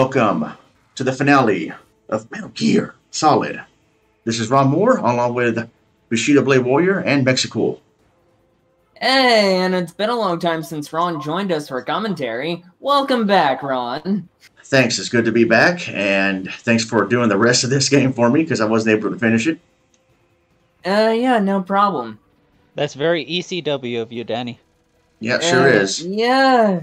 welcome to the finale of Metal Gear Solid. This is Ronmower, along with Bushido Blade Warrior and Mexicool. Hey, and it's been a long time since Ron joined us for commentary. Welcome back, Ron. Thanks, it's good to be back, and thanks for doing the rest of this game for me because I wasn't able to finish it. Uh, yeah, no problem. That's very ECW of you, Danny. Yeah, it sure Uh, is. Yeah,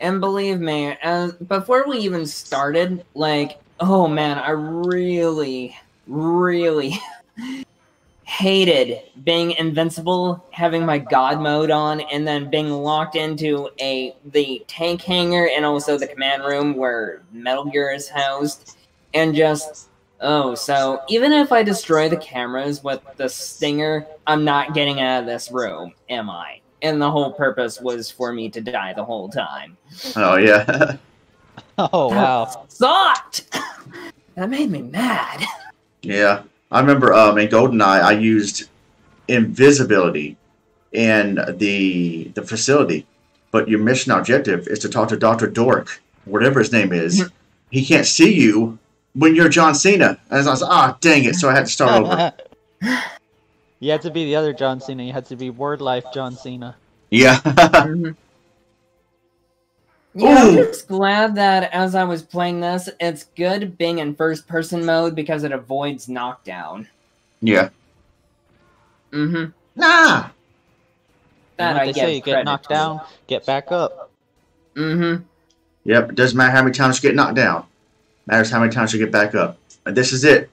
and believe me, uh, before we even started, like, oh man, I really, really hated being invincible, having my god mode on, and then being locked into a the tank hangar and also the command room where Metal Gear is housed, and just oh, so even if I destroy the cameras with the stinger, I'm not getting out of this room, am I? And the whole purpose was for me to die the whole time. Oh, yeah. Oh wow. That sucked. that made me mad. yeah. I remember um, in GoldenEye, I used invisibility in the the facility, but your mission objective is to talk to Dr. Dork, whatever his name is. he can't see you when you're John Cena. And I was like, ah, dang it. So I had to start over. you had to be the other John Cena. You had to be Word Life John Cena. Yeah. Mhm. Yeah, I'm just glad that as I was playing this, it's good being in first person mode because it avoids knockdown. yeah. Mm-hmm. Nah. That you know I they give say, you get knocked down, get back up. Mm-hmm. Yep. It doesn't matter how many times you get knocked down. Matters how many times you get back up. And this is it.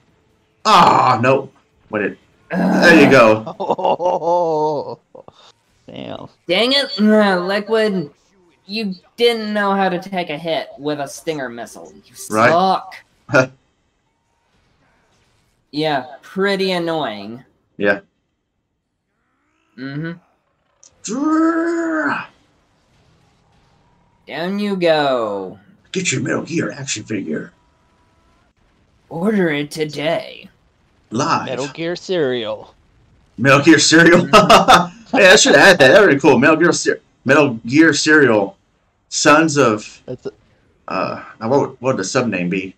Ah, nope. What it? There you go. Oh, damn. Dang it, uh, Liquid. You didn't know how to take a hit with a Stinger missile. You Right. suck. yeah, pretty annoying. Yeah. Mm-hmm. Down you go. Get your Metal Gear action figure Order it today. Live. Metal Gear cereal. Metal Gear cereal. hey, I should add that. That would be cool. Metal Gear, Cer- Metal Gear cereal. Sons of That's uh, now what would, what would the sub name be?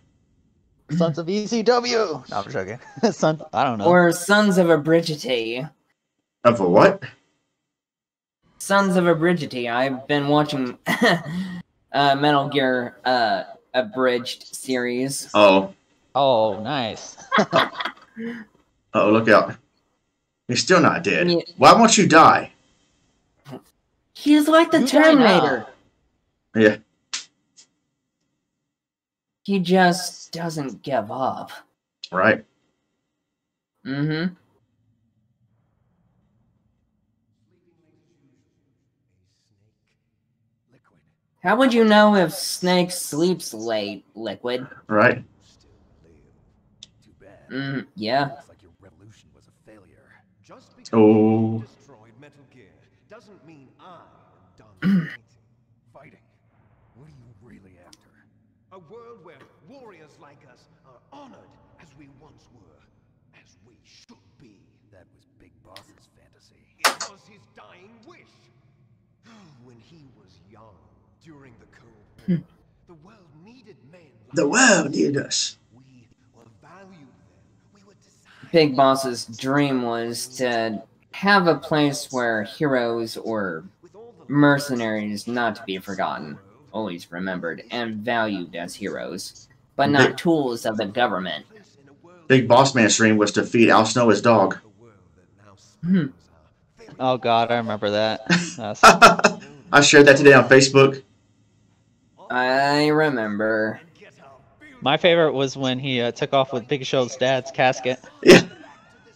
Sons of ECW. No, I'm joking. Sons. I don't know. Or Sons of Abrigity. Of a what? Sons of Abrigity. I've been watching uh, Metal Gear uh, Abridged series. Oh, oh, nice. Oh, look out! He's still not dead. Yeah. Why won't you die? He's like the You. Terminator. Yeah. He just doesn't give up. Right. Mm-hmm. How would you know if Snake sleeps late, Liquid? Right. Mm, yeah. Looks like your revolution was a failure. Just because Oh. you destroyed Metal Gear doesn't mean I am done fighting. fighting. What are you really after? A world where warriors like us are honored as we once were, as we should be. That was Big Boss's fantasy. It was his dying wish. when he was young, during the Cold War, the world needed men. Like The world needed us. We were valued then. We were decided. Big Boss's dream was to have a place where heroes or mercenaries not to be forgotten, always remembered and valued as heroes, but not tools of the government. Big Boss Man's dream was to feed Al Snow his dog. Hmm. Oh God, I remember that. I shared that today on Facebook. I remember. My favorite was when he uh, took off with Big Show's dad's casket. Yeah.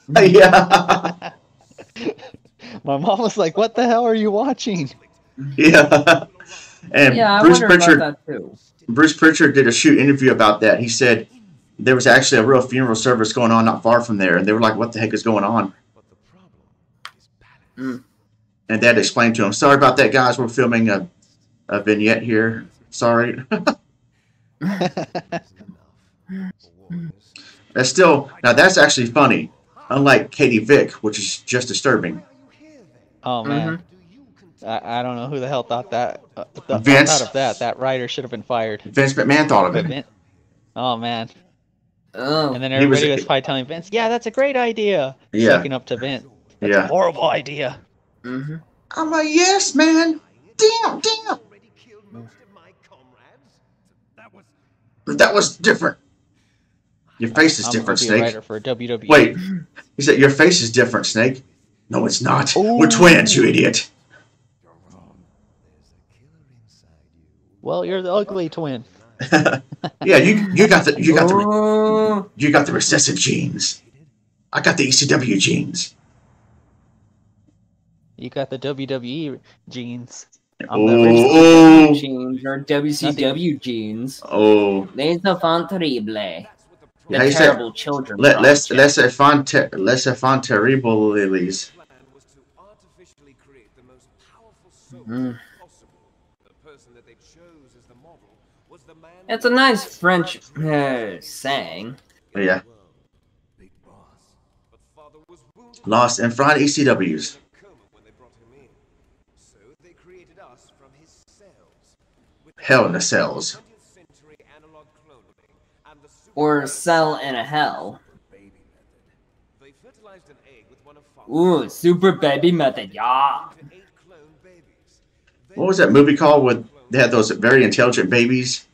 yeah. My mom was like, "What the hell are you watching?" yeah. And Yeah, I Bruce wonder Pritchard about that too. Bruce Pritchard did a shoot interview about that. He said there was actually a real funeral service going on not far from there, and they were like, "What the heck is going on?" But the problem is balance. Mm. And Dad explained to him, "Sorry about that, guys. We're filming a, a vignette here. Sorry." that's still now. That's actually funny. Unlike Katie Vick, which is just disturbing. oh man, Mhm. I, I don't know who the hell thought that. Uh, th- Vince. thought of that. That writer should have been fired. Vince McMahon thought of it. Vin- oh man! Oh, And then He was- everybody was, probably telling Vince, "Yeah, that's a great idea." Yeah. Sucking up to Vince. That's Yeah. a horrible idea. hmm I'm like, yes, man. Damn, damn. Already killed most of my comrades. That was That was different. Your face is I'm different, gonna a Snake. writer for WWE. Wait. He said, your face is different, Snake. No, it's not. We're twins, you idiot. you're wrong. There's a killer inside you. Well, you're the ugly twin. yeah, you you got the you got the Oh, you got the recessive genes. I got the ECW genes. You got the WWE genes. I'm the original. Oh, oh, jeans or WCW jeans. oh. Les enfants terribles. The How you say terrible children. Let, let's let's ter- let's affront terrible lilies. plan was to artificially create the most powerful soul possible. The person that they chose as the model was the man It's a nice French uh, saying. Yeah, Big boss. But father was wounded lost in front of ECWs. in coma when they brought him in. So they created us from his cells. With Hell in the cells. 20th century analog cloning and the super Or cell in a hell. baby method. They fertilized an egg with one of father's Ooh, super baby method, yeah. into eight clone babies. They What was that movie called? With they had those very intelligent babies,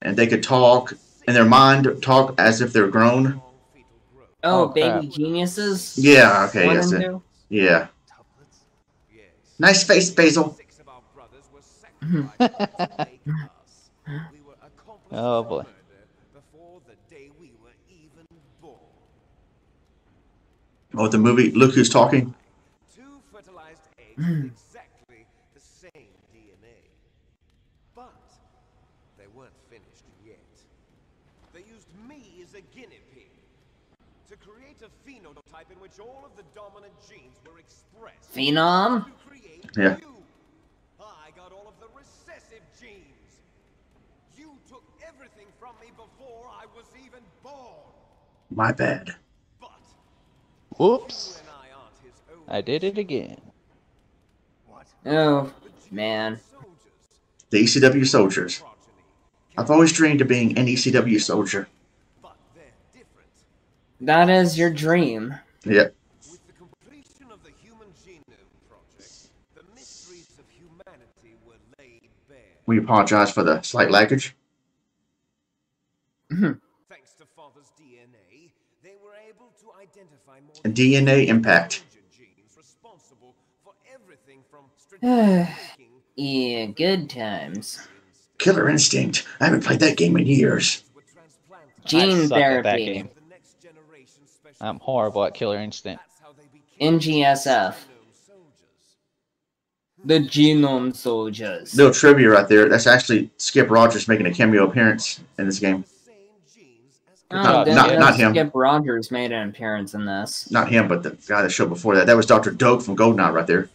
and they could talk in their mind, talk as if they're grown. long fetal growth. Oh, Oh, baby crap. geniuses. Yeah, okay, One yes, it- two? yeah. Nice face, Basil. Oh, even born. Oh, the movie. Look who's talking. Two fertilized eggs with exactly the same DNA. But they weren't finished yet. They used me as a guinea pig to create a phenotype in which all of the dominant genes were expressed. Phenom? To create Yeah. My bad. But Whoops! I aren't his own. I did it again. Oh, man. The ECW soldiers. I've always dreamed of being an ECW soldier. but they're different. That is your dream. Yeah. With the completion of the Human Genome Project, the mysteries of humanity were laid bare. We apologize for the slight laggage. Mm-hmm. Thanks to Father's DNA, they were able to identify more And than DNA impact. 100 genes responsible for everything from strategic impact. Yeah, good times. Killer Instinct. I haven't played that game in years. were transplanted. Gene suck at that therapy. game. Next generation I'm horrible at Killer Instinct. That's how they became NGSF. The Genome Soldiers. Little trivia right there. That's actually Skip Rogers making a cameo appearance in this game. The same genes as Oh, Not- then- not- then not him. Skip Rogers made an appearance in this. Not him, but the guy that showed before that. That was Dr. Doak from Goldeneye right there.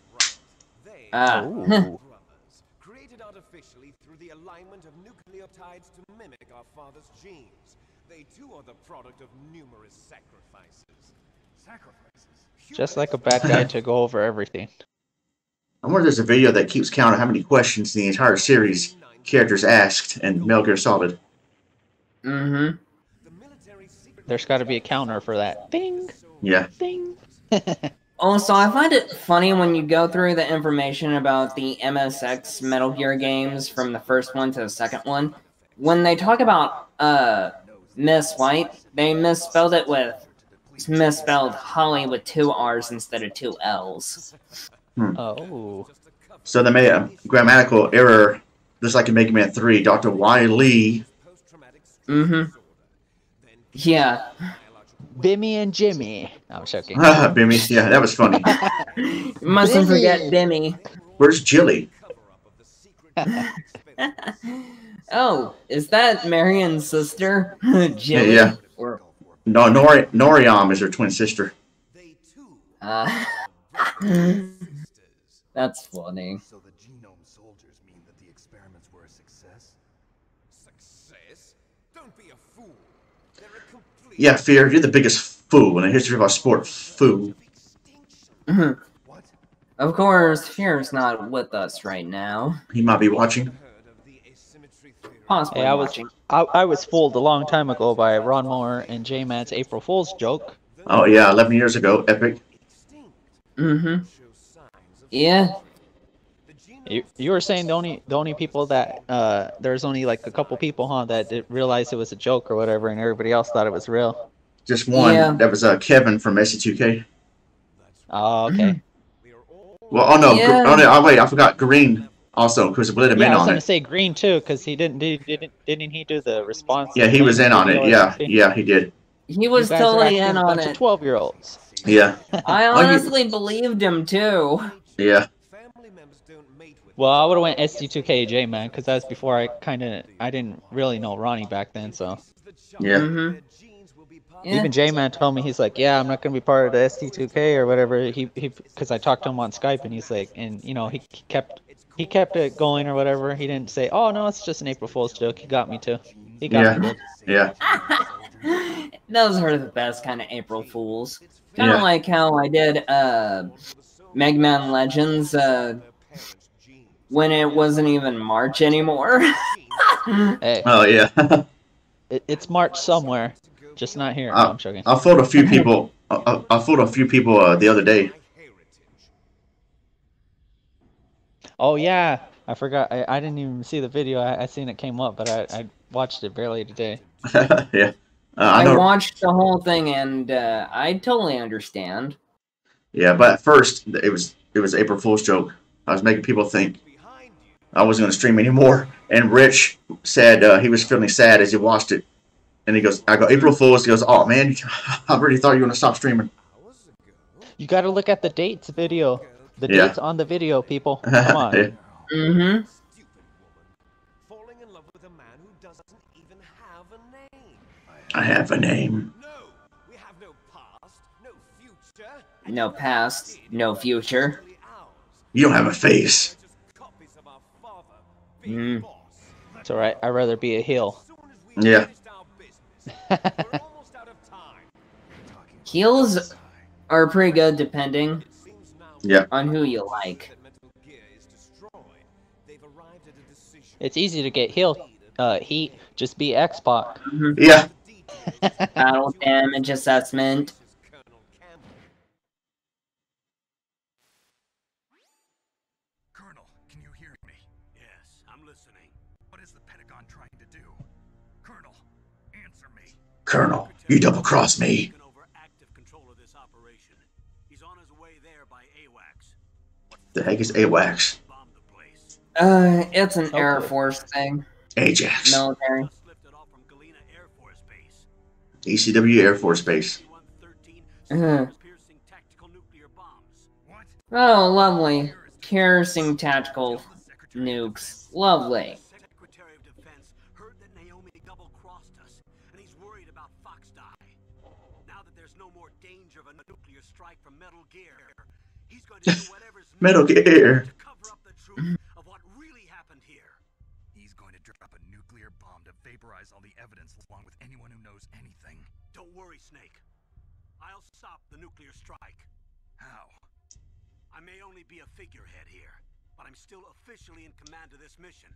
they Ah. Ooh. brothers, created artificially through the alignment of nucleotides to mimic our father's genes. They too are the product of numerous sacrifices. Sacrifices? Just like a bad guy to go over everything. I wonder if there's a video that keeps count of how many questions the entire series characters asked and Metal Gear Solid. Mm-hmm. The military secret There's got to be a counter for that. Ding, Yeah. ding. Also, I find it funny when you go through the information about the MSX Metal Gear games from the first one to the second one. When they talk about uh Miss White, they misspelled it with misspelled Holly with two R's instead of two L's. Oh, just a couple So they made a grammatical error, just like in Mega Man 3. Dr. Wiley. post-traumatic stress Mhm. disorder. Then Yeah. Bimmy and Jimmy. I'm joking. Bimmy. Yeah, that was funny. Mustn't forget Bimmy. Where's Jilly? cover-up of the secret Oh, is that Marion's sister? Jilly? Yeah. Or, No, Nori, Noriam is her twin sister. They uh, that's funny. So the genome soldiers mean that the experiments were a success? Success? Don't be a fool. They're a complete Yeah, Fear, you're the biggest fool in the history of our sport. Fool. extinction. Mhm. What? Of course, Fear's not with us right now. He might be watching. Heard of the asymmetry theory? Possibly Hey, I was. I, I was fooled a long time ago by Ronmower and J Man's April Fool's joke. Oh yeah, 11 years ago, epic. Mm-hmm. Show signs of Yeah. The genome You, you were saying the only the only people that uh there's only like a couple people, huh, that did realize it was a joke or whatever, and everybody else thought it was real. Just one. Yeah. That was uh, Kevin from SC2K. Oh, okay. we are all Well, oh no, Yeah. Oh, no, oh, wait, I forgot Green also because we let him Yeah, I in was gonna it. say green too, because he didn't did, didn't didn't he do the response? Yeah, he was in on it. Yeah, yeah, he did. He was You guys are totally in on it. Twelve year olds. Yeah, I honestly believed him too. yeah. family members don't mate with Well, I would have went ST2K J Man, because that's before I kind of I didn't really know Ronnie back then. So Yeah. Mhm. Their genes will be passed Yeah. even J Man told me he's like, yeah, I'm not gonna be part of the ST2K or whatever. He he because I talked to him on Skype and he's like, and you know he kept he kept it going or whatever. He didn't say, oh no, it's just an April Fool's joke. He got me too. He got Yeah. me. Good. Yeah, Those are the best kind of April Fools. Kind of Yeah. like how I did uh, Mega Man Legends uh, when it wasn't even March anymore. Hey, oh yeah. it, it's March somewhere, just not here. No, Uh, I'm joking. I fooled a few people. I, I, I fooled a few people uh, the other day. Oh yeah, I forgot. I, I didn't even see the video. I, I seen it came up, but I, I watched it barely today. yeah, uh, I I watched the whole thing and uh, I totally understand. Yeah, but at first it was it was April Fool's joke. I was making people think I wasn't going to stream anymore. And Rich said uh, he was feeling sad as he watched it. And he goes, "I go April Fool's." He goes, "Oh man, I really thought you were going to stop streaming." You got to look at the dates video. The Yeah. dates on the video, people. Come on. Yeah. Mm-hmm. Falling in love with a man who doesn't even have a name. I have a name. No, we have no past, no future. No past, no future. You don't have a face. Mm. It's alright. I'd rather be a heel. As soon as we Yeah. finished our business, we're almost out of time. Heels are pretty good depending It seems now Yeah. on who you like. that Metal Gear is destroyed. They've arrived at a decision. It's easy to get heel uh, heat. Just be X-Pac. Yeah. Battle damage assessment. Colonel, you double crossed me. taken over active control of this operation. He's on his way there by AWACS. The heck is AWACS? Bomb the place. Uh, it's an Air Force thing. Ajax. Military. Just lifted off from Galena Air Force Base. ECW Air Force Base. C-113 piercing tactical nuclear bombs. What? Oh, lovely. Piercing tactical nukes. Lovely. Mm-hmm. happened here. He's going to drop a nuclear bomb to vaporize all the evidence along with anyone who knows anything. Don't worry, Snake. I'll stop the nuclear strike. How? I may only be a figurehead here, but I'm still officially in command of this mission.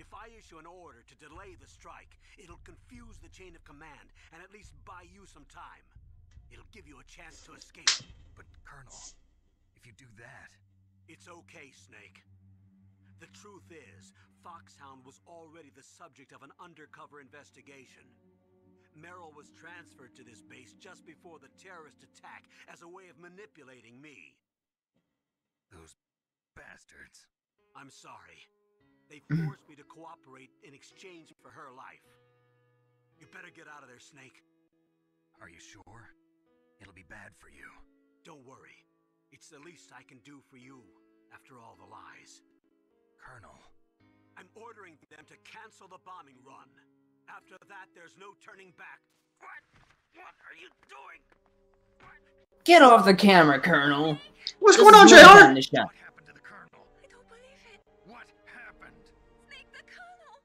If I issue an order to delay the strike, it'll confuse the chain of command and at least buy you some time. It'll give you a chance to escape. But, Colonel, if you do that, It's okay, Snake. The truth is, Foxhound was already the subject of an undercover investigation. Merrill was transferred to this base just before the terrorist attack as a way of manipulating me. those bastards. I'm sorry. They forced me to cooperate in exchange for her life. You better get out of there, Snake. Are you sure? It'll be bad for you. Don't worry. It's the least I can do for you after all the lies. Colonel, I'm ordering them to cancel the bombing run. After that, there's no turning back. What? What are you doing? Get off the camera, Colonel. What's This going on, is more JR? than the shot. what happened to the Colonel? I don't believe it. What happened? Snake the Colonel.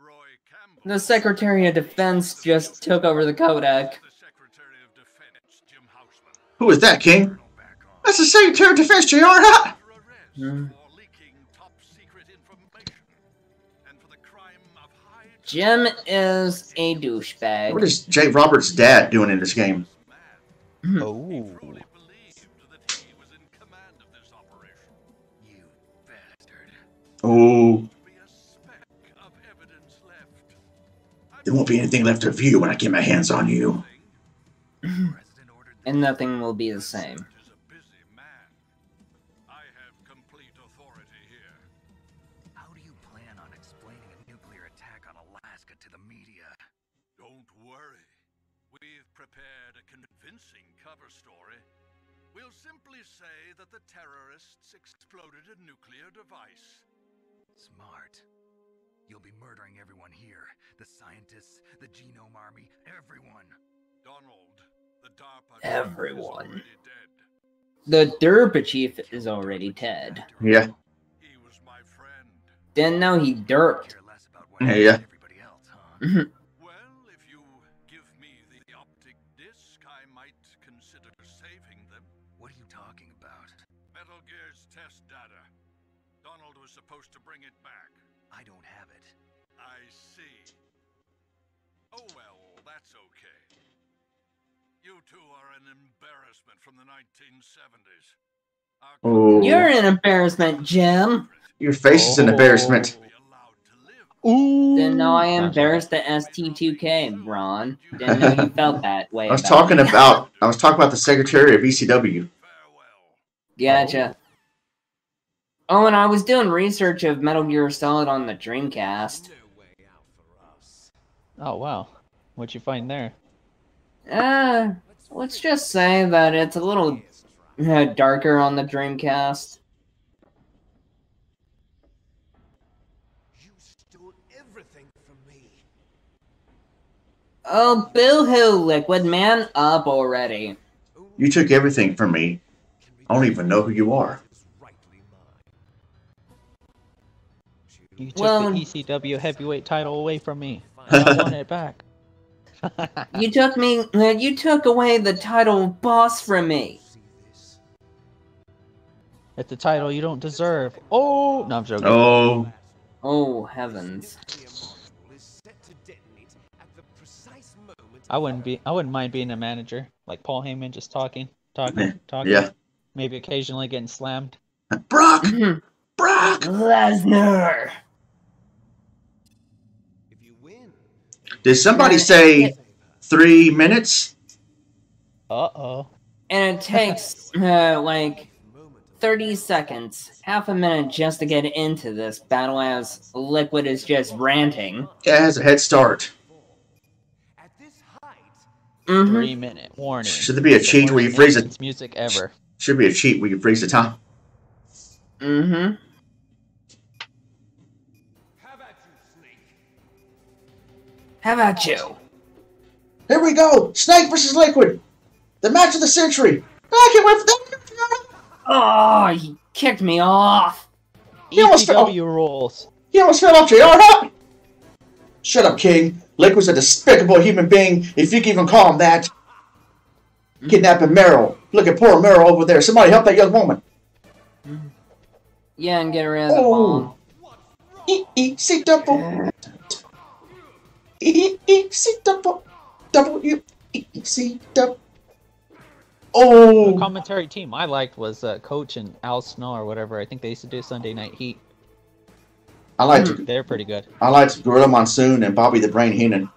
Roy Campbell. The Secretary of Defense just took over the Kodak. The Secretary of Defense, Jim Houseman. Who is that, King? Colonel back on. That's the Secretary of Defense, Jr. Huh? Under arrest Hmm. for leaking top secret information. And for the crime of high Jim is a douchebag. What is Jay Roberts' dad doing in this game? Oh. truly believed that he was in command of this operation. You bastard. Oh, Be a speck of evidence left. there won't be anything left of you when I get my hands on you. President ordered And nothing will be the same. is a busy man. I have complete authority here. How do you plan on explaining a nuclear attack on Alaska to the media? Don't worry. We've prepared a convincing cover story. We'll simply say that the terrorists exploded a nuclear device. Smart. You'll be murdering everyone here. The scientists, the genome army, everyone. Donald, the DARPA Everyone. Is already dead. The DERPA chief is already dead. Yeah. He was my friend. Didn't know he derped. Care less about Yeah, an embarrassment from the 1970s. Oh. You're an embarrassment, Jim. Your face is an embarrassment. be allowed to live. Ooh. Didn't know I embarrassed the ST2K, Ron. Didn't know you felt that way. I was about talking me. about I was talking about the Secretary of ECW. Gotcha. Oh, and I was doing research of Metal Gear Solid on the Dreamcast. Oh wow. What'd you find there? Uh, let's just say that it's a little uh, darker on the Dreamcast. You stole everything from me. Oh, boo-hoo, Liquid, man up already. You took everything from me. I don't even know who you are. You took Well- the ECW heavyweight title away from me. I want it back. You took me, uh, you took away the title boss from me. It's a title you don't deserve. Oh no, I'm joking. Oh, Oh, heavens. I wouldn't be. I wouldn't mind being a manager, like Paul Heyman, just talking, talking, talking. yeah. Maybe occasionally getting slammed. Brock! Brock! Lesnar! If you win, Did somebody say three minutes? Uh oh. And it takes, uh, like, 30 seconds, half a minute just to get into this battle as Liquid is just ranting. Yeah, it has a head start. at this height, Mm-hmm. Three minute warning. Should there be a It's cheat where you freeze it? Music ever. Should be a cheat where you freeze the time. Mm-hmm. How about you? Here we go! Snake versus Liquid! The match of the century! Ah, I can't wait for that! Oh, he kicked me off. He almost fell. ECW rules. He almost fell off JR, huh? Shut up, King. Liquid's a despicable human being, if you can even call him that. Kidnapping Meryl. Look at poor Meryl over there. Somebody help that young woman. Yeah, and get rid of the Oh. bomb. E E C double. E E C double. W E E C double. The Oh, commentary team I liked was uh, Coach and Al Snow or whatever. I think they used to do Sunday Night Heat. I liked They're pretty good. I liked Gorilla Monsoon and Bobby the Brain Heenan.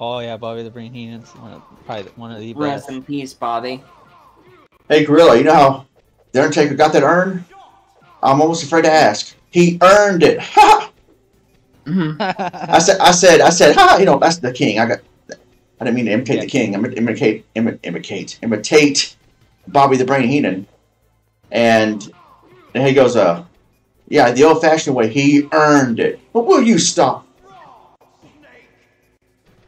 Oh yeah, Bobby the Brain Heenan's one of, probably the- one of the best. Rest best. in peace, Bobby. Hey, Gorilla, you know how the Undertaker got that urn? I'm almost afraid to ask. He earned it. Ha! Mhm. I said, I said, I said, ha! You know, that's the king. I got. I didn't mean to imitate Yeah. the king. I meant imitate, imi- imitate, imitate Bobby the Brain Heenan. And, and he goes, uh, yeah, the old-fashioned way. He earned it. But will you stop?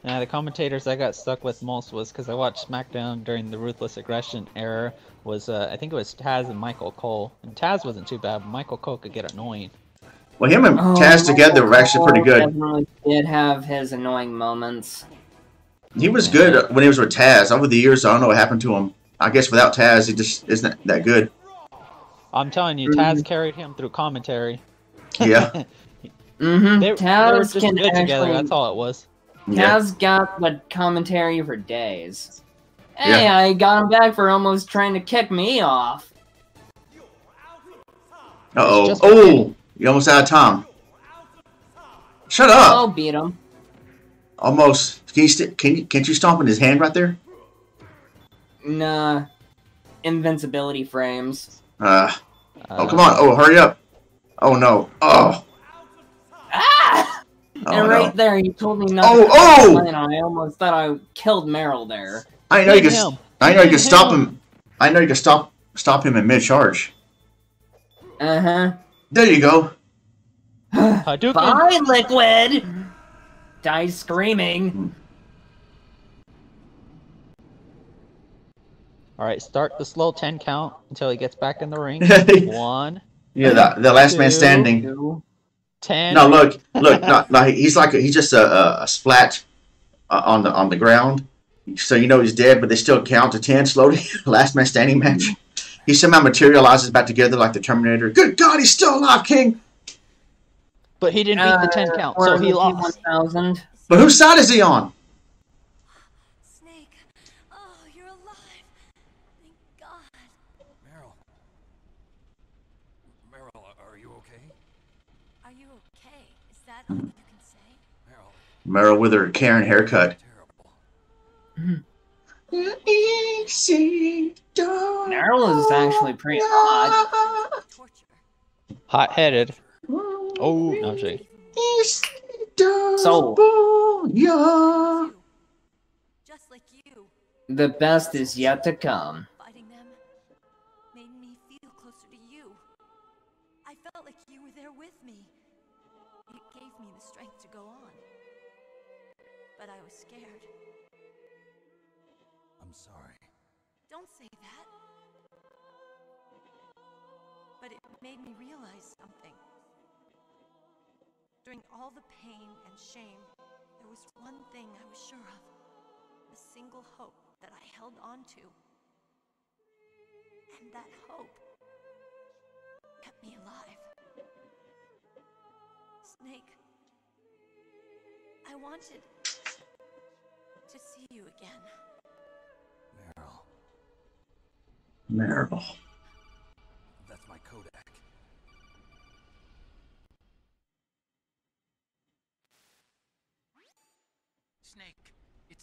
Yeah, the commentators I got stuck with most was because I watched SmackDown during the Ruthless Aggression era. Was uh, I think it was Taz and Michael Cole, and Taz wasn't too bad, but Michael Cole could get annoying. Well, him and Oh, Taz together were actually pretty good. Definitely did have his annoying moments. He was good when he was with Taz. Over the years, I don't know what happened to him. I guess without Taz, he just isn't that good. I'm telling you, Taz carried him through commentary. Yeah. Mm-hmm. They, they were Taz just can good together. actually. That's all it was. yeah. Taz got the commentary for days. Hey, Yeah. I got him back for almost trying to kick me off. Uh oh. Oh, you almost out of time. Shut up. I'll beat him. Almost. Can you st- can you can't you stomp in his hand right there? Nah. Invincibility frames. Uh. Oh Uh, come on. Oh hurry up. Oh no. Oh. Ah! Oh and no. right there, you told me not Oh, to oh! complain. I almost thought I killed Meryl there. I know you can. him. I know you can stop him. him. I know you can stop stop him in mid charge. Uh huh. There you go. Hadouken. Bye, Liquid! Dies screaming. All right, start the slow 10 count until he gets back in the ring. One, Yeah, the, the last man standing. Two. 10. No, look, look, no, no, he's like a, he's just a, a, a splat uh, on the on the ground, so you know he's dead. But they still count to ten slowly. last man standing match. He somehow materializes back together like the Terminator. Good God, he's still alive, King. But he didn't beat the 10 count, so he uh, lost. 1000. But whose side is he on? Snake. Oh, you're alive. Thank God. Meryl. Meryl, are you okay? Are you okay? Is that all you can say? Meryl, Meryl with her Karen haircut. terrible. Mm-hmm. Meryl is actually pretty hot. Hot-headed. Oh, no, I'm. So, Just like you. the best is yet to come. All the pain and shame, there was one thing I was sure of a single hope that I held on to. And that hope kept me alive. Snake, I wanted to see you again. Meryl, Meryl.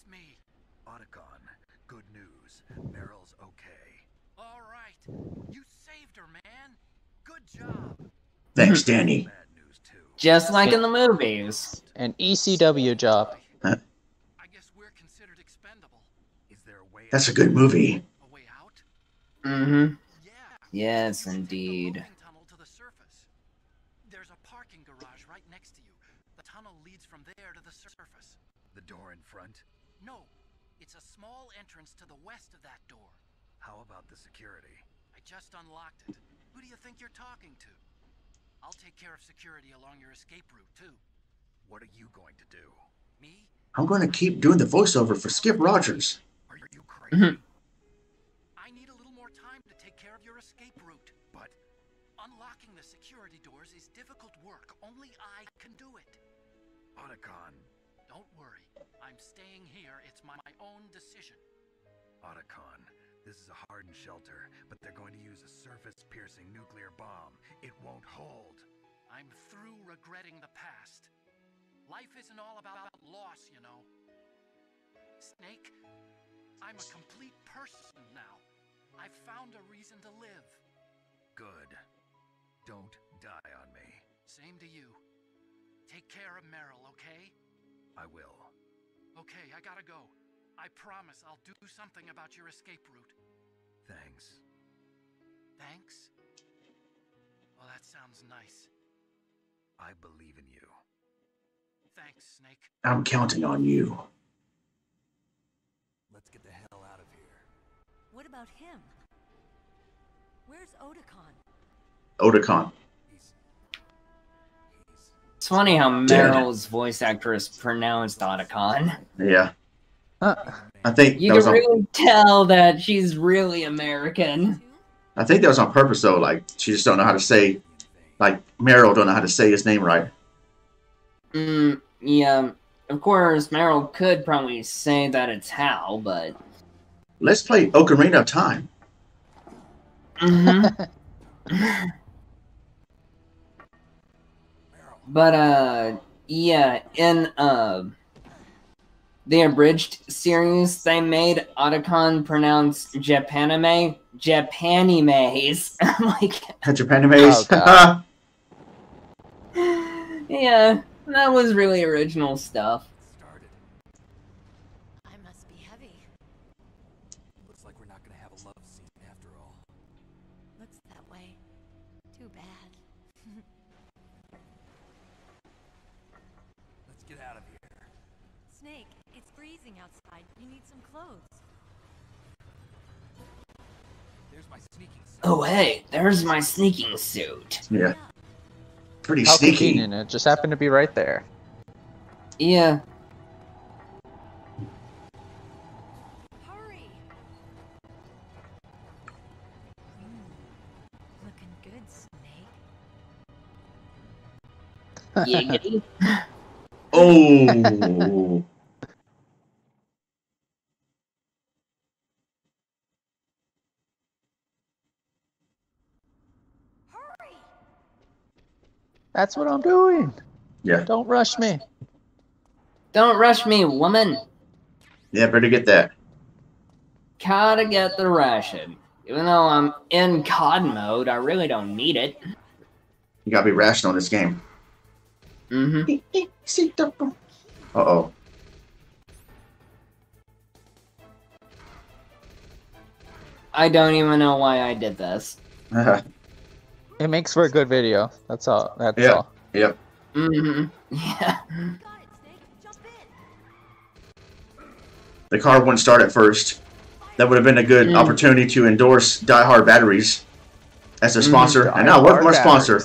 Me. Otacon, good news. Meryl's okay. All right. You saved her, man. Good job. Thanks, Danny. Bad news, too. Just like in the movies. An ECW job. I guess we're considered expendable. Is there a way That's a good movie. A way out? Mm-hmm. Yeah. Yes, Take the indeed. loading tunnel to the surface. There's a parking garage right next to you. The tunnel leads from there to the surface. The door in front? No, it's a small entrance to the west of that door. How about the security? I just unlocked it. Who do you think you're talking to? I'll take care of security along your escape route, too. What are you going to do? Me? I'm going to keep doing the voiceover for Skip Rogers. Are you mhm. crazy? I need a little more time to take care of your escape route. But Unlocking the security doors is difficult work. Only I can do it. Otacon, Don't worry. I'm staying here. It's my, my own decision. Otacon, this is a hardened shelter, but they're going to use a surface-piercing nuclear bomb. It won't hold. I'm through regretting the past. Life isn't all about loss, you know. Snake, I'm a complete person now. I've found a reason to live. Good. Don't die on me. Same to you. Take care of Meryl, okay? I will. Okay, I gotta go. I promise I'll do something about your escape route. Thanks. Thanks? Well, that sounds nice. I believe in you. Thanks, Snake. I'm counting on you. Let's get the hell out of here. What about him? Where's Otacon? Otacon. He's. He's. It's funny how Dead. Meryl's voice actress pronounced Otacon. Yeah. I think You that was can on, really tell that she's really American. I think that was on purpose though. Like she just don't know how to say, like Meryl don't know how to say his name right. Mm, yeah. Of course, Meryl could probably say that it's Hal, but. Let's play Ocarina of Time. hmm but uh, yeah, in uh, the abridged series, they made Otacon pronounce Japanime Japanimes. I'm like, Japanimes. Oh, yeah, that was really original stuff. Get out of here. Snake, it's freezing outside. You need some clothes. There's my sneaking suit. Oh hey, there's my sneaking suit. yeah, pretty How sneaky. convenient! It just happened to be right there. Yeah. Hurry! Mm, looking good, Snake. Giggity. Oh, That's what I'm doing. yeah, Don't rush me. Don't rush me, woman. yeah. Better get that. Gotta get the ration. Even though I'm in COD mode, I really don't need it. You gotta be rational in this game. Mm-hmm. Uh oh. I don't even know why I did this. It makes for a good video. That's all. That's Yeah. all. yep. Mm-hmm. Yeah. Got it, Snake. Jump in. The car wouldn't start at first. That would have been a good Mm. opportunity to endorse Die Hard batteries as a Mm. sponsor. and now, word from our sponsor,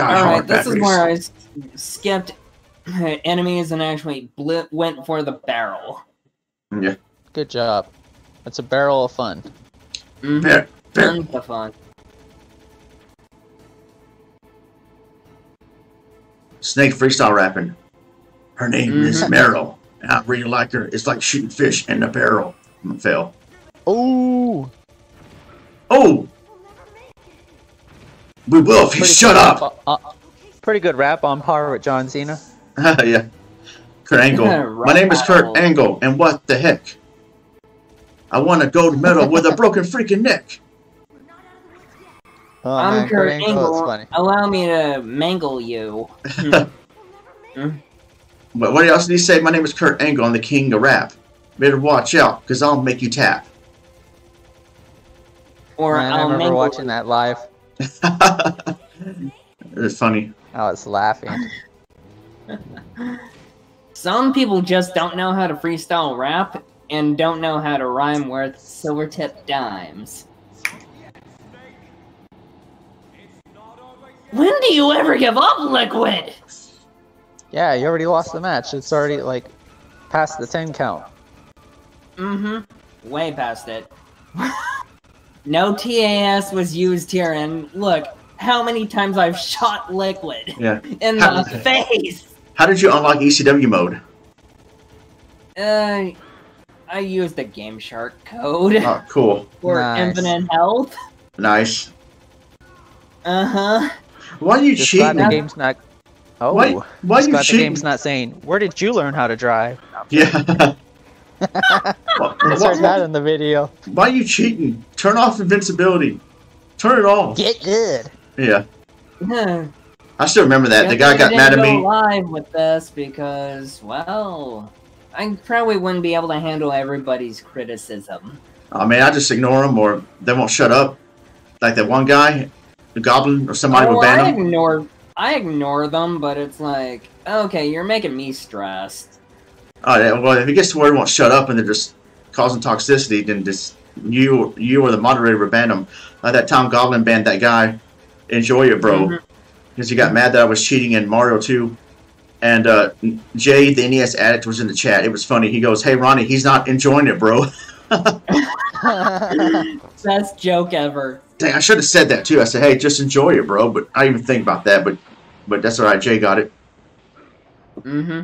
Die All right, Hard this batteries. is I skipped enemies and actually bli went for the barrel. Yeah. Good job. It's a barrel of fun. Mm-hmm. Fair, fair. Tons of fun. Snake freestyle rapping. Her name is Mhm. Meryl. And I really like her. It's like shooting fish in a barrel. I'm gonna fail. Ooh. Oh! We will if you Pretty shut good up! uh, uh, pretty good rap on par with John Cena. yeah. Kurt Angle. My name is Kurt Angle, and what the heck? I won a gold medal with a broken freaking neck. Oh, I'm man, Kurt Angle, Angle. Funny. Allow me to mangle you. But what else did he say? My name is Kurt Angle. I'm the king of rap. Better watch out, because I'll make you tap. Or Man, I I'll remember mangle watching that live. it's funny. I was laughing. Some people just don't know how to freestyle rap and don't know how to rhyme worth silver tip dimes. When do you ever give up, Liquid? Yeah, you already lost the match. It's already like past the 10 count. Mm-hmm. Way past it. no TAS was used here, and look how many times I've shot Liquid Yeah. in How- the face. How did you unlock ECW mode? Uh, I used the Game Shark code Oh, cool. for Nice. infinite health. Nice. Uh huh. Why are you Just glad cheating? the game's not. Oh, Why- why just you glad the game's not saying, "Where did you learn how to drive?" Yeah. Why- Insert that in the video. Why are you cheating? Turn off invincibility. Turn it off. Get good. Yeah. Huh. I still remember that. The guy got mad at didn't go me. live with this because, well, I probably wouldn't be able to handle everybody's criticism. I mean, I just ignore them or they won't shut up. Like that one guy, the goblin or somebody oh, would ban I him. ignore, I ignore them, but it's like, okay, you're making me stressed. Oh, yeah, well, if it gets to where they won't shut up and they're just causing toxicity, then just you, you or the moderator would ban them. Like that Tom Goblin banned that guy. Enjoy it, bro. Because he got mad that I was cheating in Mario 2. And uh, Jay, the NES addict, was in the chat. It was funny. He goes, "Hey Ronnie, he's not enjoying it, bro." Best joke ever. Dang, I should have said that too. I said, "Hey, just enjoy it, bro." But I didn't even think about that. But but that's all right. Jay got it. Mm-hmm.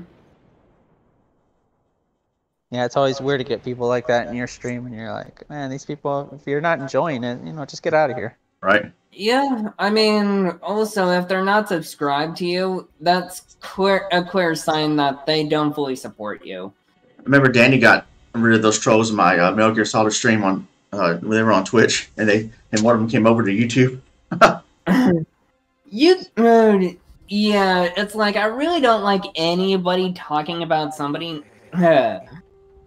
Yeah, it's always weird to get people like that in your stream, and you're like, man, these people. If you're not enjoying it, you know, just get out of here. Right? Yeah, I mean, also, if they're not subscribed to you, that's clear, a clear sign that they don't fully support you. I remember Danny got rid of those trolls in my uh, Metal Gear Solid stream on uh, when they were on Twitch, and they and one of them came over to YouTube. You, uh, yeah, it's like I really don't like anybody talking about somebody,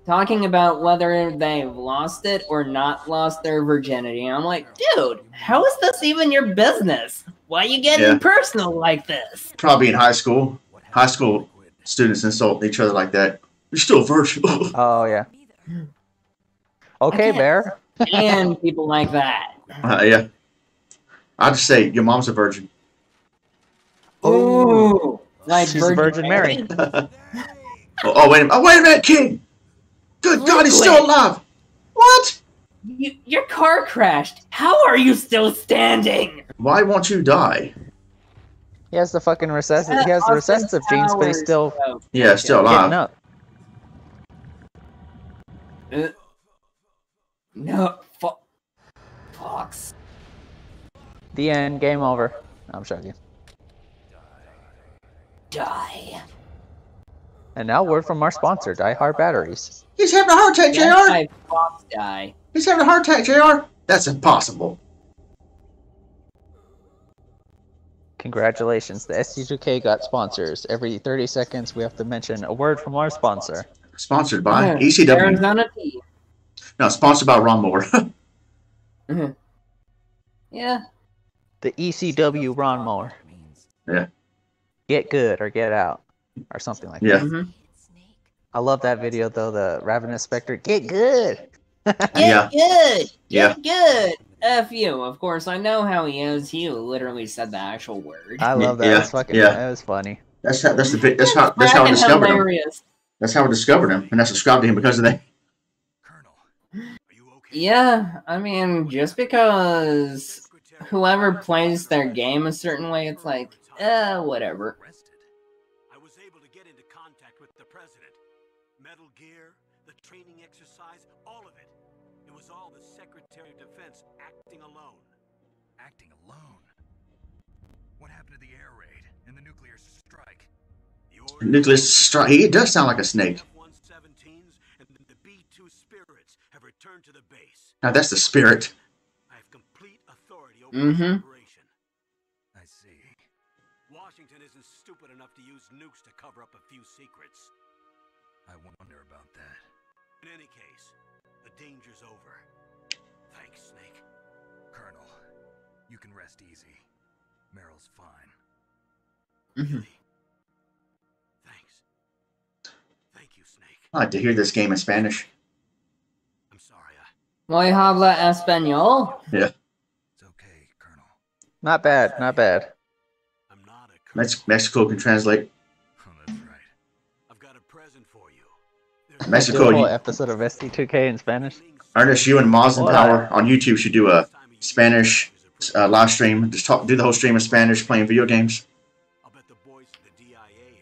talking about whether they've lost it or not lost their virginity. And I'm like, dude, how is this even your business? Why are you getting Yeah. personal like this? Probably in high school. High school students insult each other like that. You're still a virgin. Oh yeah. Okay, Bear. And people like that. uh, yeah. I just say your mom's a virgin. Ooh, like She's a Virgin Mary. Oh, oh wait a minute! Oh, wait a minute, King! Good God, he's still alive. What? You, your car crashed. How are you still standing? Why won't you die? He has the fucking recessive. He has the Austin recessive genes, but he's still Yeah, still alive. up. uh, no, fo- Fox. The end. Game over. I'm joking. Die. And now word from our sponsor, Die Hard Batteries. He's having a heart attack, Yes, Jr. I Fox die. He's having a heart attack, Jr. That's impossible. Congratulations, the ST2K got sponsors. Every 30 seconds, we have to mention a word from our sponsor. Sponsored by Yeah, ECW. Arizona tea. No, sponsored by Ronmower. Yeah. The ECW Ronmower. Yeah. Get good or get out, or something like Yeah. that. mhm. I love that video though. The Ravenous Spectre. Get good. Get Yeah. good. Yeah. Get good. F you. Of course, I know how he is. He literally said the actual word. I love that. Yeah, That's fucking. yeah. That was funny. that's how. That's the. bit- That's how. That's how I Fucking discovered him. That's how I discovered him, and I subscribed to him because of that. Colonel, are you okay? Yeah, I mean, just because whoever plays their game a certain way, it's like, eh, whatever. Nicholas Strike. He does sound like a snake. F-117s and the B-2 Spirits have returned to the base. Now that's the spirit. I have complete authority over Mhm. operation. I see. Washington isn't stupid enough to use nukes to cover up a few secrets. I wonder about that. In any case, the danger's over. Thanks, Snake. Colonel, you can rest easy. Meryl's fine. Mhm. Really? You, Snake. I like to hear this game in Spanish. I'm sorry. I, Voy habla español. Yeah, It's okay, Colonel. Not bad. Not bad. I'm not a colonel. Mex- Mexicool can translate. Oh, that's right. I've got a present for you. There's Mexicool, a whole you, episode of ST2K in Spanish. Ernest, you and Moslin What? Power on YouTube should do a Spanish uh, live stream. Just talk, do the whole stream in Spanish, playing video games.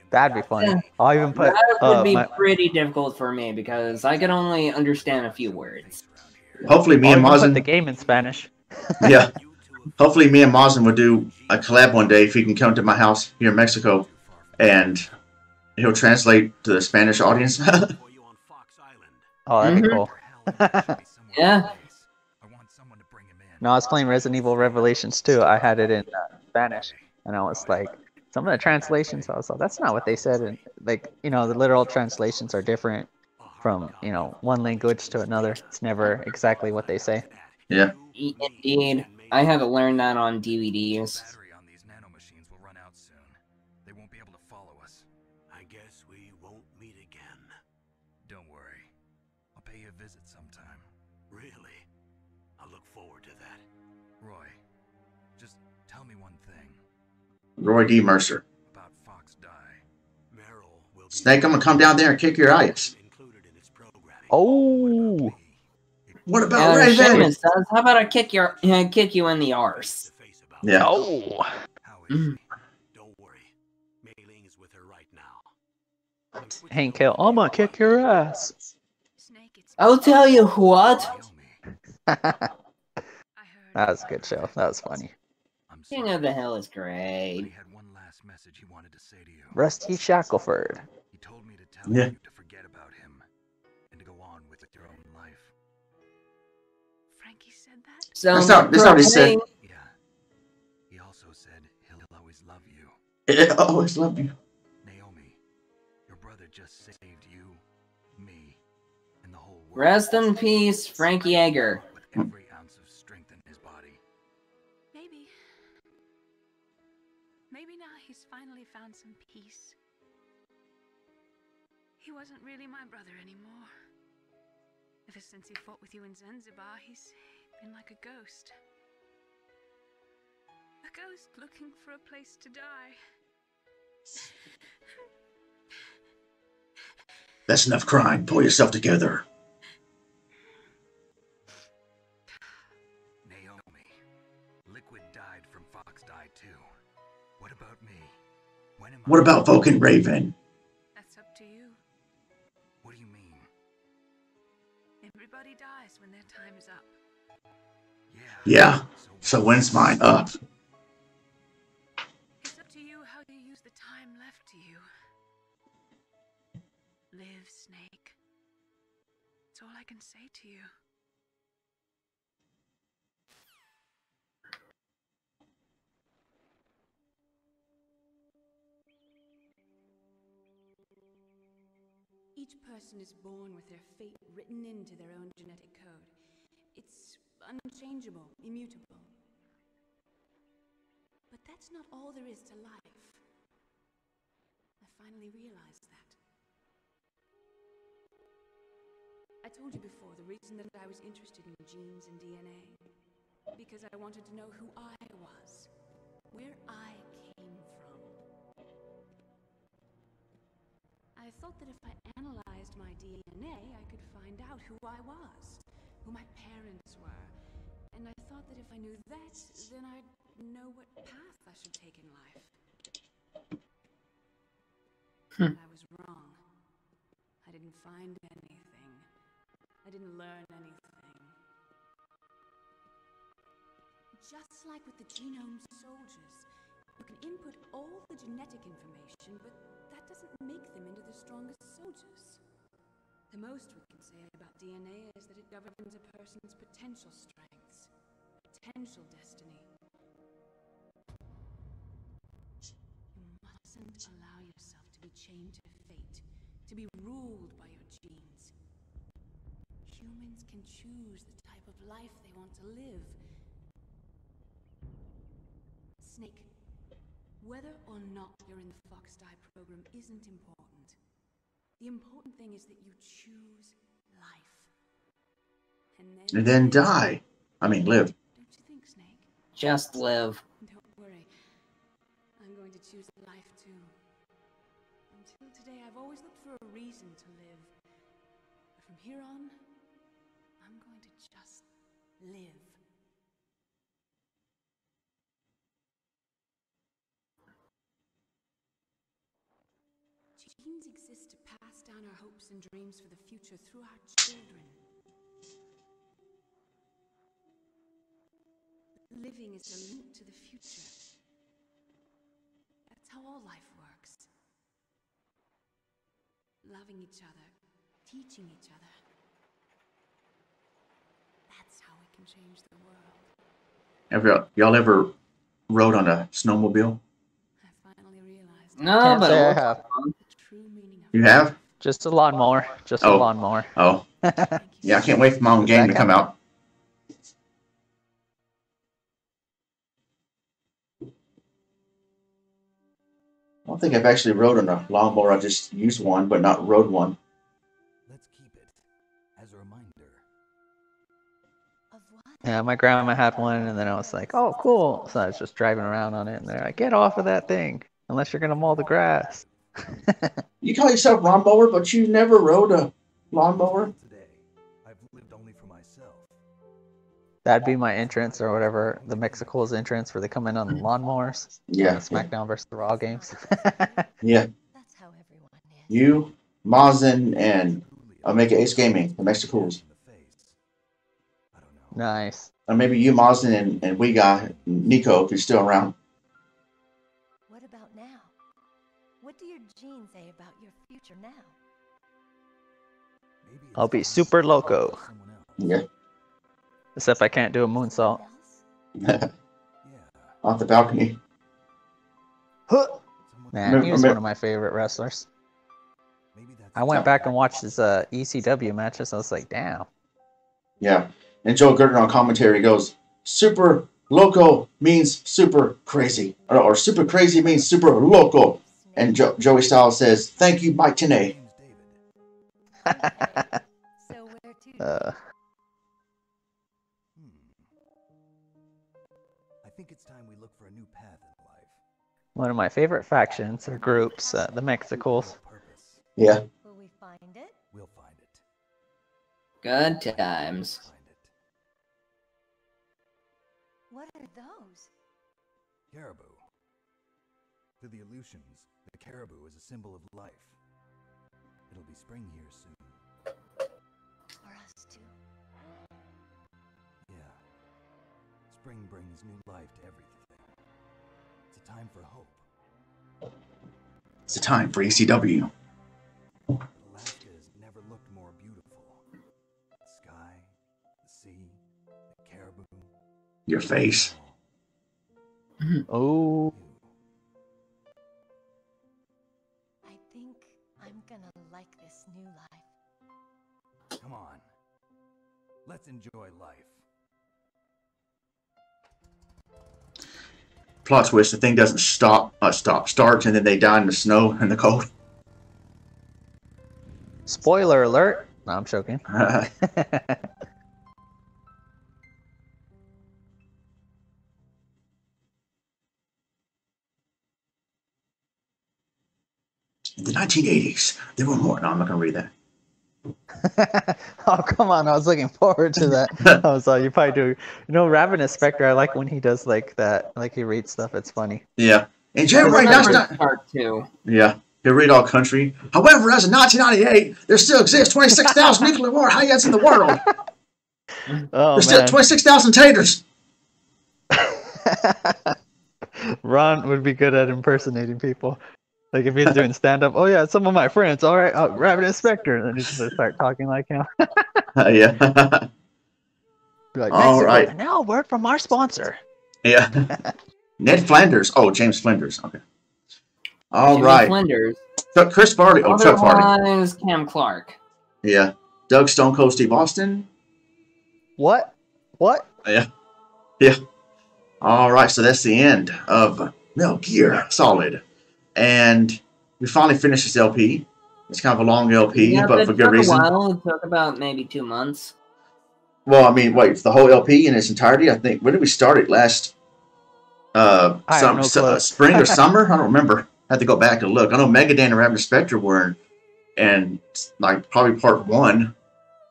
That'd be funny. I'll even put. That would Uh, be my, pretty difficult for me because I can only understand a few words. Hopefully, me I'll and even put the game in Spanish. Yeah, hopefully, me and Moslin will do a collab one day if he can come to my house here in Mexico, and he'll translate to the Spanish audience. for you on Fox Island. Oh, that'd be Mhm. cool. Hell, there should be someone Yeah. the base. I want someone to bring him in. No, I was playing Resident Evil Revelations too. I had it in uh, Spanish, and I was like, some of the translations, I was like, that's not what they said. And like, you know, the literal translations are different from, you know, one language to another. It's never exactly what they say. yeah, Indeed, I had to learn that on DVDs. Roy D. Mercer. about Fox Die. Man, Snake, I'm gonna come down there and kick your ass. Included in its programming. Oh, What about Uh, Raven? Seamus says, "How about I kick your uh, kick you in the arse?" Face Yeah. oh. How is Mm. she? Don't worry. Mei Ling is with her right now. Hank going Hill, I'm gonna kick your ass. I'll tell you what. That was a good show. That was funny. I'm King of the Hill is but he great. had one last message he wanted to say to you. Rusty Shackleford. He told me to tell Yeah. you to forget about him and to go on with your own life. Frankie said that? So That's not- that's not what he said. Yeah. He also said he'll always love you. I always love you. Naomi, your brother just saved you, me, and the whole world. Rest in peace, Frank Jaeger. Since he fought with you in Zanzibar, he's been like a ghost. A ghost looking for a place to die. That's enough crying. Pull yourself together. Naomi, Liquid died from Fox died too. What about me? When am What about Vulcan Raven? Yeah. Yeah. So when's mine up? It's up to you how you use the time left to you. Live, Snake. That's all I can say to you. Each person is born with their fate written into their own genetic code. It's unchangeable, immutable. But that's not all there is to life. I finally realized that. I told you before the reason that I was interested in genes and DNA. Because I wanted to know who I was, where I came from. I thought that if I analyzed my DNA, I could find out who I was, who my parents were. And I thought that if I knew that, then I'd know what path I should take in life. Hmm. But I was wrong. I didn't find anything. I didn't learn anything. Just like with the genome soldiers, you can input all the genetic information, but that doesn't make them into the strongest soldiers. The most we can say about DNA is that it governs a person's potential strengths, potential destiny. You mustn't allow yourself to be chained to fate, to be ruled by your genes. Humans can choose the type of life they want to live. Snake, whether or not you're in the Fox Die program isn't important. The important thing is that you choose life. And then, And then die. I mean, live. Don't you think, Snake? Just live. Don't worry. I'm going to choose life too. Until today, I've always looked for a reason to live. But from here on, I'm going to just live. Genes exist to pass down our hopes and dreams for the future through our children. Living is a link to the future. That's how all life works. Loving each other, teaching each other. That's how we can change the world. Have y'all, y'all ever rode on a snowmobile? I finally realized No, Can't but say I have. Fun. the true meaning of You have? Just a lawnmower. Just a Oh. lawnmower. Oh, yeah. I can't wait for my own Does game to come out. I don't think I've actually rode on a lawnmower. I just used one, but not rode one. Let's keep it as a reminder. Yeah, my grandma had one, and then I was like, "Oh, cool!" So I was just driving around on it, and they're like, "Get off of that thing, unless you're gonna mow the grass." You call yourself lawnmower, but you never rode a lawnmower. Today, I've lived only for myself. That'd be my entrance or whatever. The Mexico's entrance where they come in on the lawnmowers. Yeah, The SmackDown versus the Raw games. yeah. That's how everyone is. You, Mazin, and Omega Ace Gaming, the Mexicools. In the face. I don't know. nice. Or maybe you, Mazin, and, and we got Nico, if he's still around. Say about your future now? Maybe I'll be super loco. find someone else. Yeah. Except I can't do a moonsault. Someone? Yeah. Off the balcony. Huh. Man, Remember- he was remember- one of my favorite wrestlers. I went back and watched his uh, ECW matches. I was like, damn. Yeah. And Joel Gertner on commentary goes, Super loco means super crazy. Or, or super crazy means super loco. And jo- Joey Styles says, Thank you, Mike Tenay. James David. So where to? Uh. I think it's time we look for a new path in life. one of my favorite factions or groups, uh, the Mexicools. Yeah. Will we find it? We'll find it. Good times. What are those? Caribou. To the Aleutians, the caribou is a symbol of life. It'll be spring here soon. For us too. Yeah. Spring brings new life to everything. It's a time for hope. It's a time for ECW. Alaska has never looked more beautiful. The sky, the sea, the caribou. Your face. Mm-hmm. Oh, Let's enjoy life. Plot twist, the thing doesn't stop, uh, stop, starts, and then they die in the snow and the cold. spoiler alert. No, I'm joking. In the 1980s, there were more. No, I'm not going to read that. oh, come on. I was looking forward to that. I was like, you probably do. You know, Ravenous Spectre, I like when he does like that. Like he reads stuff. It's funny. Yeah. And I January, that's not. part two. Yeah. He'll read all country. However, as of 1998, there still exists 26,000 nuclear warheads in the world. Oh, There's still 26,000 taters. Ron would be good at impersonating people. Like if he's doing stand up, oh yeah, some of my friends. All right, uh, Ravenous Spectre. And then he's just start talking like him. Uh, yeah. Be like, All Mexico, right. and now a word from our sponsor. yeah. Ned Flanders. Oh, James Flanders. Okay. All Jimmy right. Flinders. Chuck- Chris Farley. Oh, Chuck Farley. Otherwise, Cam Clark. Yeah. Doug Stone Cold Steve Austin. What? What? Yeah. Yeah. All right. So that's the end of Metal Gear Solid. And we finally finished this LP. It's kind of a long LP, yeah, but it for good took reason. a while. It took about maybe two months. Well, I mean, wait, the whole LP in its entirety. I think when did we start it last? Uh, some, no uh, spring or summer? I don't remember. I had to go back and look. I know Megadan and Ravenous Spectre were, in, and like probably part one.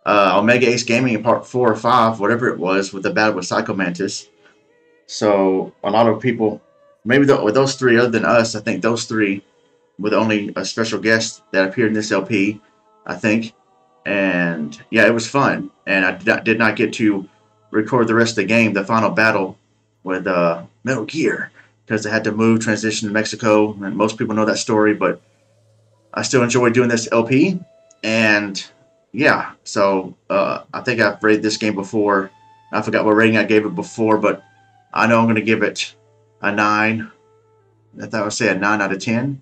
Uh, Omega Ace Gaming in part four or five, whatever it was, with the battle with Psycho Mantis. So a lot of people, maybe the, with those three, other than us, I think those three the only a special guest that appeared in this LP. I think and yeah, it was fun. And I did not, did not get to record the rest of the game, the final battle with uh, Metal Gear, because I had to move, transition to Mexico, and most people know that story. But I still enjoy doing this LP, and yeah, so uh, I think I've rated this game before. I forgot what rating I gave it before, but I know I'm going to give it a nine. I thought I would say a nine out of ten.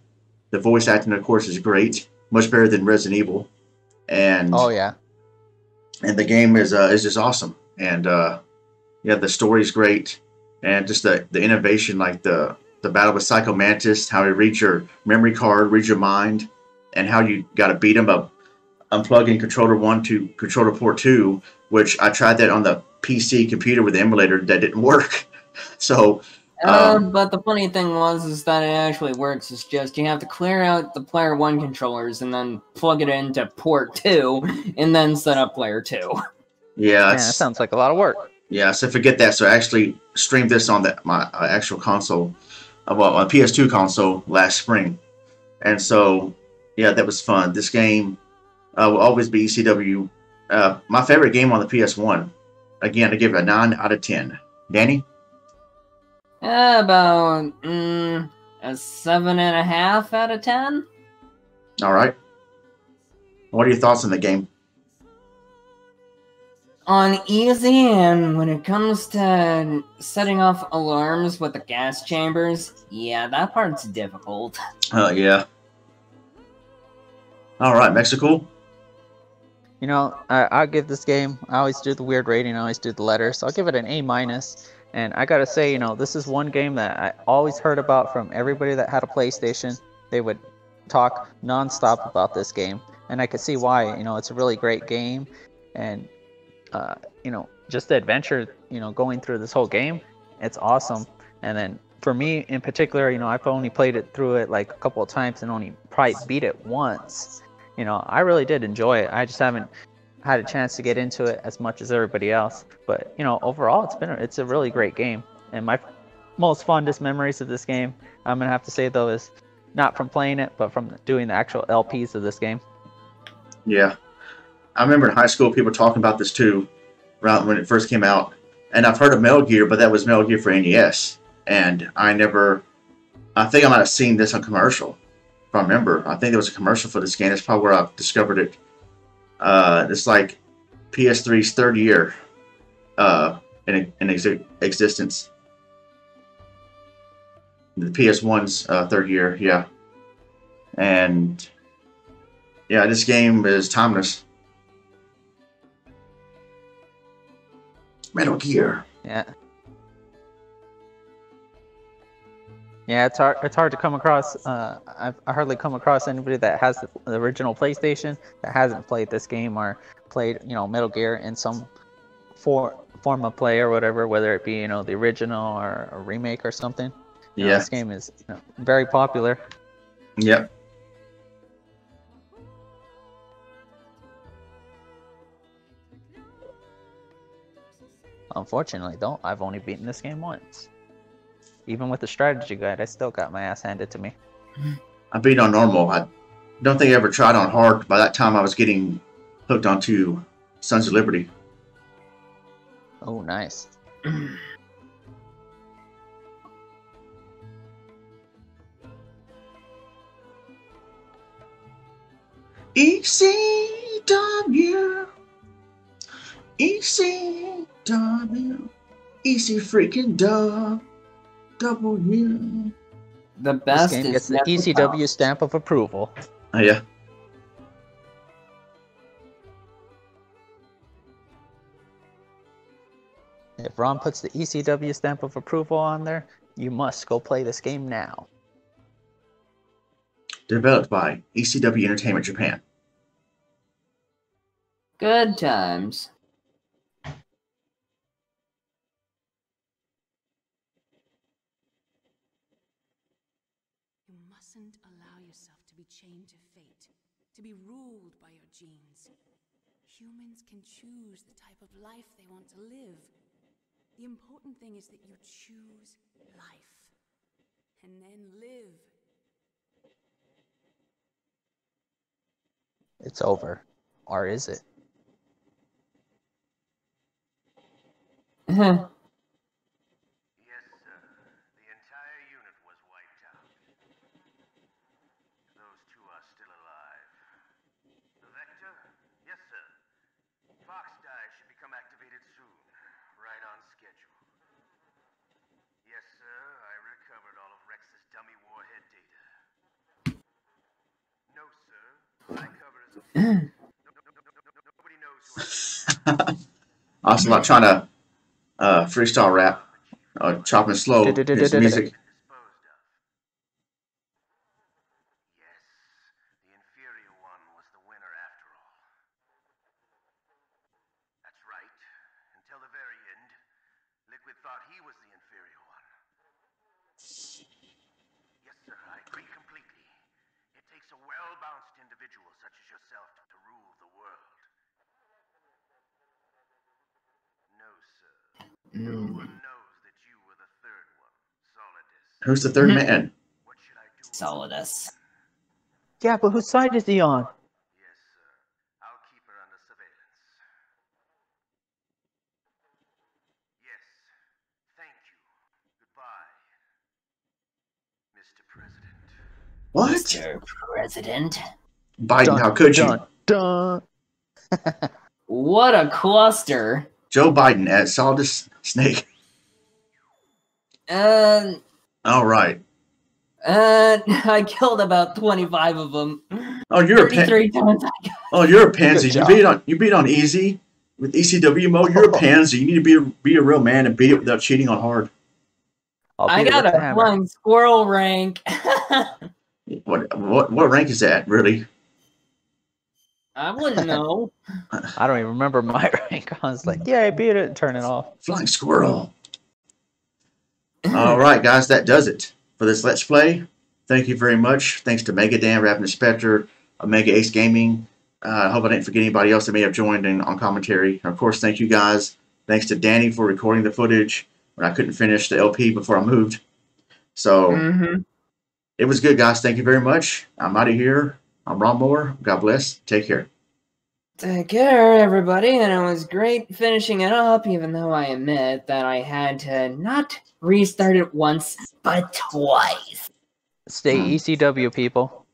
The voice acting, of course, is great, much better than Resident Evil and Oh yeah. and the game is uh, is just awesome. And uh, yeah, the story's great, and just the the innovation, like the the battle with Psycho Mantis, how he reads your memory card, reads your mind, and how you got to beat him up, unplugging controller one to controller port two, which I tried that on the PC computer with the emulator that didn't work. So Uh, Um, but the funny thing was is that it actually works. It's just you have to clear out the player one controllers and then plug it into port two, and then set up player two. yeah, Yeah, that sounds like a lot of work. Yeah, so forget that. So I actually streamed this on the, my uh, actual console, uh, well, my PS2 console last spring, and so yeah, that was fun. This game uh, will always be ECW. Uh, my favorite game on the PS1. Again, I give it a nine out of ten. Danny, about mm, a seven and a half out of ten. all right. What are your thoughts on the game? On easy, and when it comes to setting off alarms with the gas chambers, yeah, that part's difficult. Uh, yeah. All right, Mexicool. You know, I, I'll give this game. I always do the weird rating. I always do the letters. So I'll give it an A minus. And I gotta say, you know, this is one game that I always heard about from everybody that had a PlayStation. They would talk nonstop about this game, and I could see why. You know, it's a really great game, and uh, you know, just the adventure. You know, going through this whole game, it's awesome. And then for me in particular, you know, I've only played it through it like a couple of times and only probably beat it once you know, I really did enjoy it. I just haven't had a chance to get into it as much as everybody else. But you know, overall, it's been a, it's a really great game. And my most fondest memories of this game, I'm gonna have to say though, is not from playing it, but from doing the actual LPs of this game. Yeah. I remember in high school people talking about this too, around when it first came out. And I've heard of Metal Gear, but that was Metal Gear for NES. And I never, I think I might have seen this on commercial, if I remember. I think there was a commercial for this game. That's probably where I discovered it. Uh, it's like PS3's third year uh, in, in exi- existence. The PS1's uh, third year, yeah. And yeah, this game is timeless. Metal Gear. Yeah. Yeah, it's hard. It's hard to come across. Uh, I've I hardly come across anybody that has the original PlayStation that hasn't played this game or played, you know, Metal Gear in some for, form of play or whatever, whether it be, you know, the original or a remake or something. You know, this game is you know, very popular. Yep. Unfortunately, though, I've only beaten this game once. Even with the strategy guide, I still got my ass handed to me. I beat on normal. I don't think I ever tried on hard. By that time, I was getting hooked onto Sons of Liberty. Oh, nice. ECW. ECW. EC freaking dub. W. The This best game is gets the ECW come. stamp of approval. Oh, yeah. If Ron puts the ECW stamp of approval on there, you must go play this game now. Developed by ECW Entertainment Japan. Good times. You mustn't allow yourself to be chained to fate, to be ruled by your genes. Humans can choose the type of life they want to live. The important thing is that you choose life. And then live. It's over. Or is it? Mm-hmm. Yes, sir. The entire unit was wiped out. Those two are still alive. The Vector? Yes, sir. Fox Die should become activated soon. Right on schedule. Yes, sir. I recovered all of Rex's dummy warhead data. No, sir. I covered his... no, no, no, no, no, nobody knows who I Also, not trying to uh, freestyle rap, uh, chop and slow. Music. disposed of. Yes, the inferior one was the winner after all. That's right. Until the very end, Liquid thought he was the inferior one. sir, I agree completely. It takes a well-balanced individual such as yourself to rule the world. No, sir. No Mm, one knows that you were the third one, Solidus. Who's the third mm-hmm. man? What should I do? Solidus. Yeah, but whose side is he on? Yes, sir. I'll keep her under surveillance. Yes. Thank you. Goodbye, Mr. President. What? Mr. President. Biden, how could you? Dun, dun. What a cluster. Joe Biden eh, as Solidus Snake. And All right. uh, I killed about 25 of them. Oh, you're a pan- 33 times I got. oh, you're a pansy. You beat on you beat on easy with ECW mode. You're a pansy. You need to be a, be a real man and beat it without cheating on hard. I'll I beat it got a hammer. flying squirrel rank. What what what rank is that really? I wouldn't know. I don't even remember my rank. I was like, yeah, I beat it and turn it off. Flying squirrel. All right, guys, that does it for this Let's Play. Thank you very much. Thanks to Mega Dan, Rapid Spectre, Omega Ace Gaming. Uh, I hope I didn't forget anybody else that may have joined in on commentary. And of course, thank you guys. Thanks to Danny for recording the footage when I couldn't finish the LP before I moved. So hmm it was good, guys. Thank you very much. I'm out of here. I'm Ronmower. God bless. Take care. Take care, everybody, and it was great finishing it up, even though I admit that I had to not restart it once, but twice. Stay Hmm. ECW, people.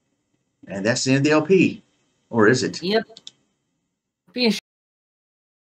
And that's the end of the LP. Or is it? Yep. Be sure